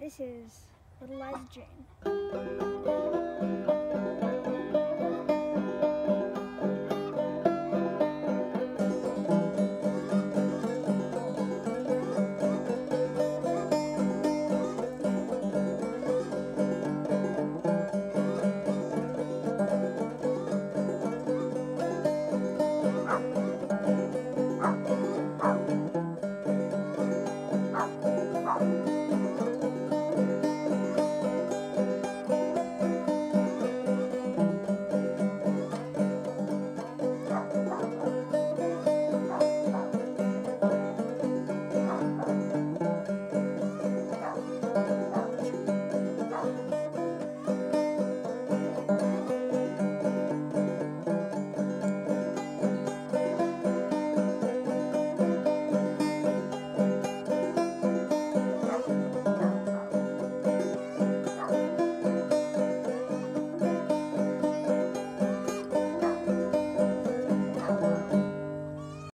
This is Little Liza Jane.